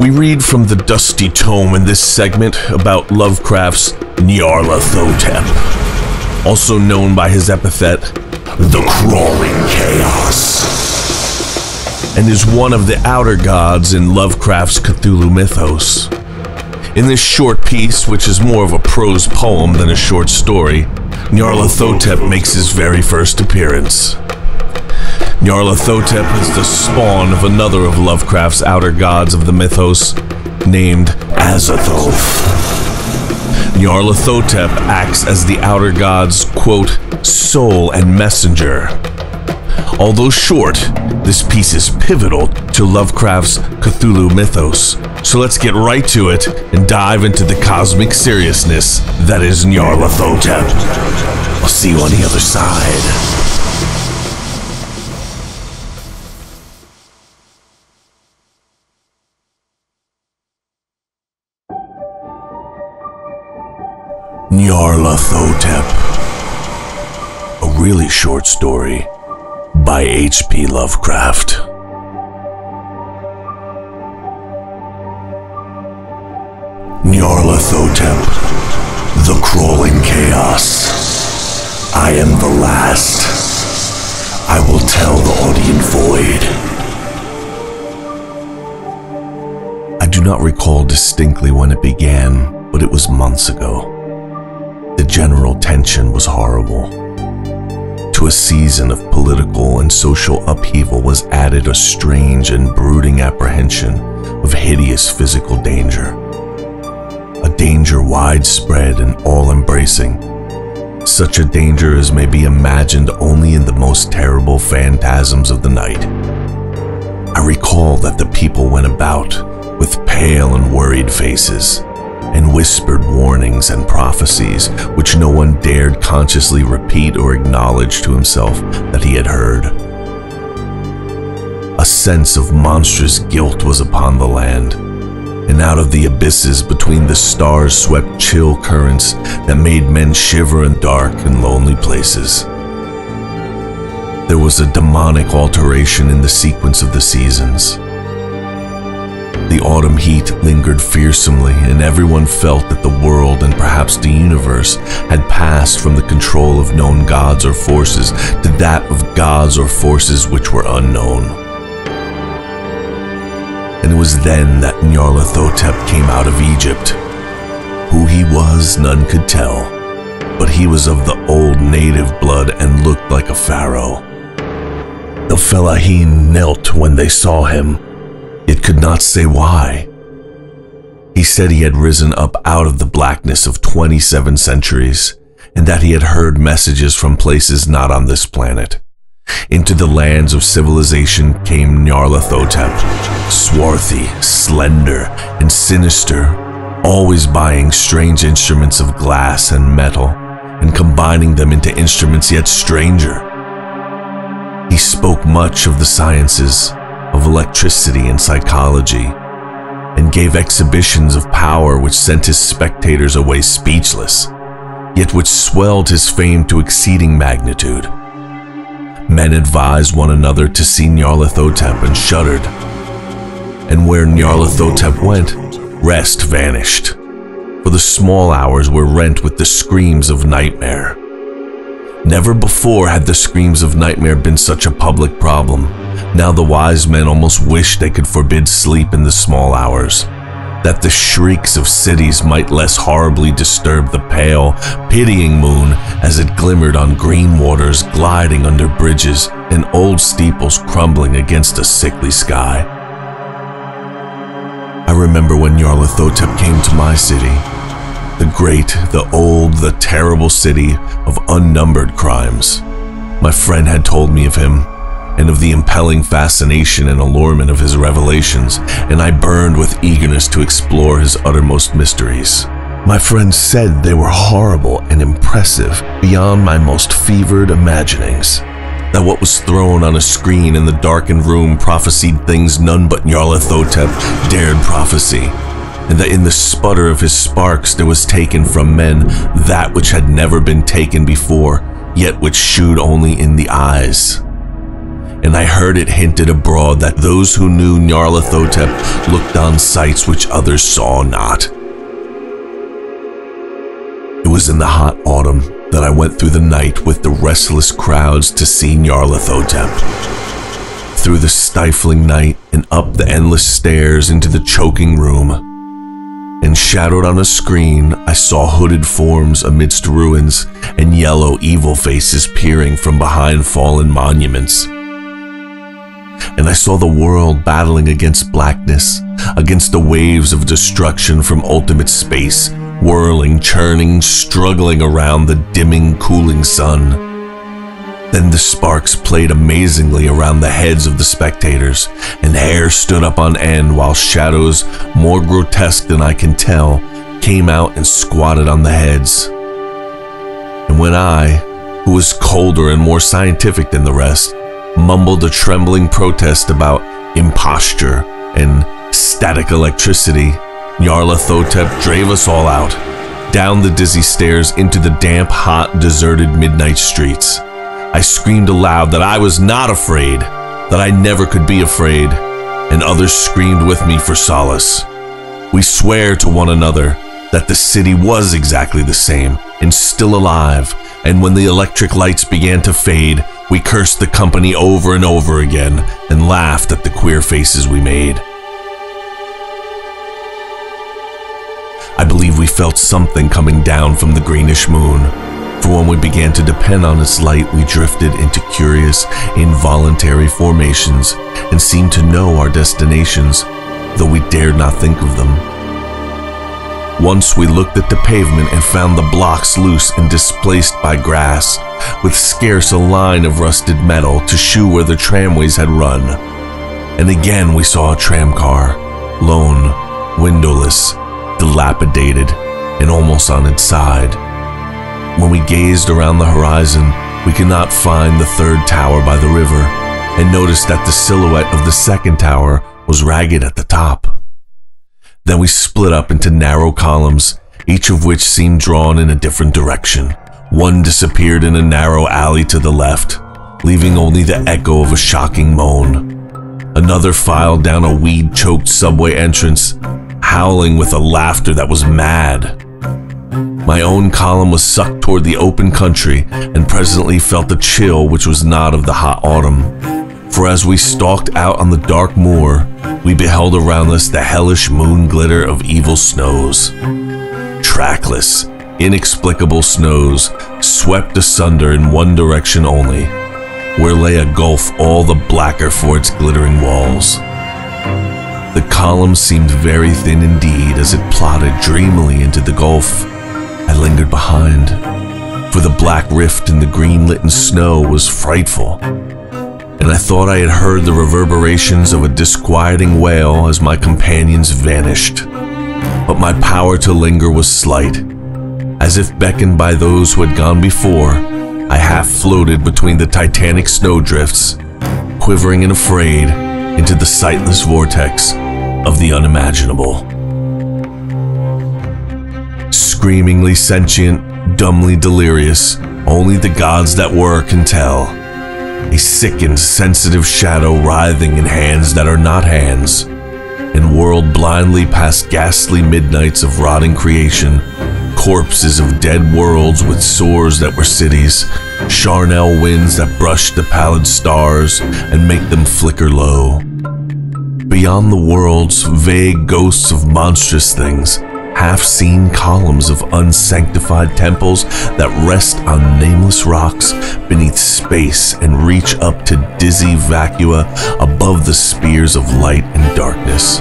We read from the dusty tome in this segment about Lovecraft's Nyarlathotep, also known by his epithet, the Crawling Chaos, and is one of the outer gods in Lovecraft's Cthulhu mythos. In this short piece, which is more of a prose poem than a short story, Nyarlathotep makes his very first appearance. Nyarlathotep is the spawn of another of Lovecraft's outer gods of the mythos, named Azathoth. Nyarlathotep acts as the outer god's, quote, soul and messenger. Although short, this piece is pivotal to Lovecraft's Cthulhu mythos. So let's get right to it and dive into the cosmic seriousness that is Nyarlathotep. I'll see you on the other side. Nyarlathotep. A really short story by H.P. Lovecraft. Nyarlathotep, the crawling chaos. I am the last. I will tell the Audient Void. I do not recall distinctly when it began, but it was months ago. The general tension was horrible. To a season of political and social upheaval was added a strange and brooding apprehension of hideous physical danger. A danger widespread and all embracing. Such a danger as may be imagined only in the most terrible phantasms of the night. I recall that the people went about with pale and worried faces and whispered warnings and prophecies which no one dared consciously repeat or acknowledge to himself that he had heard. A sense of monstrous guilt was upon the land, and out of the abysses between the stars swept chill currents that made men shiver in dark and lonely places. There was a demonic alteration in the sequence of the seasons the autumn heat lingered fearsomely, and everyone felt that the world and perhaps the universe had passed from the control of known gods or forces to that of gods or forces which were unknown. And it was then that Nyarlathotep came out of Egypt. Who he was, none could tell, but he was of the old native blood and looked like a pharaoh. The Fellaheen knelt when they saw him yet could not say why. He said he had risen up out of the blackness of 27 centuries, and that he had heard messages from places not on this planet. Into the lands of civilization came Nyarlathotep, swarthy, slender, and sinister, always buying strange instruments of glass and metal and combining them into instruments yet stranger. He spoke much of the sciences, of electricity and psychology, and gave exhibitions of power which sent his spectators away speechless, yet which swelled his fame to exceeding magnitude. Men advised one another to see Nyarlathotep and shuddered. And where Nyarlathotep went, rest vanished, for the small hours were rent with the screams of nightmare. Never before had the screams of nightmare been such a public problem. Now the wise men almost wished they could forbid sleep in the small hours, that the shrieks of cities might less horribly disturb the pale, pitying moon as it glimmered on green waters gliding under bridges and old steeples crumbling against a sickly sky. I remember when Nyarlathotep came to my city, the great, the old, the terrible city of unnumbered crimes. My friend had told me of him and of the impelling fascination and allurement of his revelations, and I burned with eagerness to explore his uttermost mysteries. My friend said they were horrible and impressive beyond my most fevered imaginings. That what was thrown on a screen in the darkened room prophesied things none but Nyarlathotep dared prophesy and that in the sputter of his sparks there was taken from men that which had never been taken before, yet which shewed only in the eyes. and I heard it hinted abroad that those who knew Nyarlathotep looked on sights which others saw not. It was in the hot autumn that I went through the night with the restless crowds to see Nyarlathotep. Through the stifling night and up the endless stairs into the choking room, and shadowed on a screen, I saw hooded forms amidst ruins and yellow evil faces peering from behind fallen monuments. And I saw the world battling against blackness, against the waves of destruction from ultimate space, whirling, churning, struggling around the dimming, cooling sun. Then the sparks played amazingly around the heads of the spectators, and hair stood up on end while shadows, more grotesque than I can tell, came out and squatted on the heads. And when I, who was colder and more scientific than the rest, mumbled a trembling protest about imposture and static electricity, Nyarlathotep drave us all out, down the dizzy stairs into the damp, hot, deserted midnight streets. I screamed aloud that I was not afraid, that I never could be afraid, and others screamed with me for solace. We swear to one another that the city was exactly the same and still alive, and when the electric lights began to fade, we cursed the company over and over again and laughed at the queer faces we made. I believe we felt something coming down from the greenish moon for when we began to depend on its light, we drifted into curious, involuntary formations and seemed to know our destinations, though we dared not think of them. Once we looked at the pavement and found the blocks loose and displaced by grass, with scarce a line of rusted metal to shew where the tramways had run. And again we saw a tramcar, lone, windowless, dilapidated, and almost on its side. When we gazed around the horizon, we could not find the third tower by the river, and noticed that the silhouette of the second tower was ragged at the top. Then we split up into narrow columns, each of which seemed drawn in a different direction. One disappeared in a narrow alley to the left, leaving only the echo of a shocking moan. Another filed down a weed choked subway entrance, howling with a laughter that was mad. My own column was sucked toward the open country and presently felt the chill which was not of the hot autumn. For as we stalked out on the dark moor, we beheld around us the hellish moon glitter of evil snows. Trackless, inexplicable snows swept asunder in one direction only, where lay a gulf all the blacker for its glittering walls. The column seemed very thin indeed as it plodded dreamily into the gulf. I lingered behind, for the black rift in the green litten snow was frightful, and I thought I had heard the reverberations of a disquieting wail as my companions vanished. But my power to linger was slight. As if beckoned by those who had gone before, I half floated between the titanic snowdrifts, quivering and afraid into the sightless vortex of the unimaginable screamingly sentient, dumbly delirious, only the gods that were can tell. A sickened, sensitive shadow writhing in hands that are not hands, and whirled blindly past ghastly midnights of rotting creation, corpses of dead worlds with sores that were cities, charnel winds that brushed the pallid stars and make them flicker low. Beyond the worlds, vague ghosts of monstrous things, half-seen columns of unsanctified temples that rest on nameless rocks beneath space and reach up to dizzy vacua above the spears of light and darkness.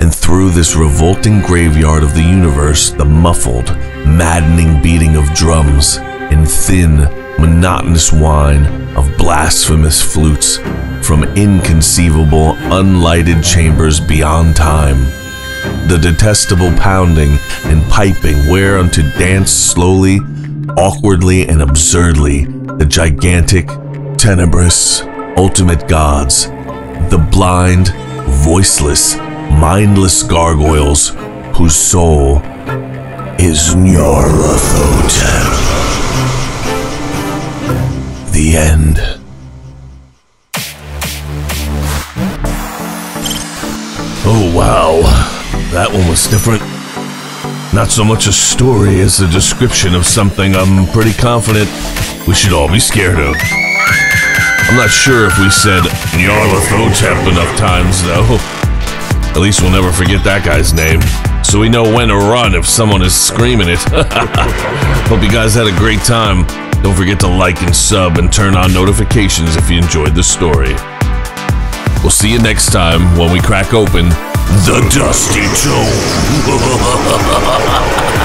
And through this revolting graveyard of the universe, the muffled, maddening beating of drums and thin, monotonous whine of blasphemous flutes from inconceivable, unlighted chambers beyond time the detestable pounding and piping whereon to dance slowly, awkwardly, and absurdly the gigantic, tenebrous, ultimate gods, the blind, voiceless, mindless gargoyles whose soul is Nyarlathotep. The end. Oh, wow. That one was different. Not so much a story as a description of something I'm pretty confident we should all be scared of. I'm not sure if we said Nyarlathotep enough times, though. At least we'll never forget that guy's name, so we know when to run if someone is screaming it. Hope you guys had a great time. Don't forget to like and sub and turn on notifications if you enjoyed the story. We'll see you next time when we crack open the Dusty Tome.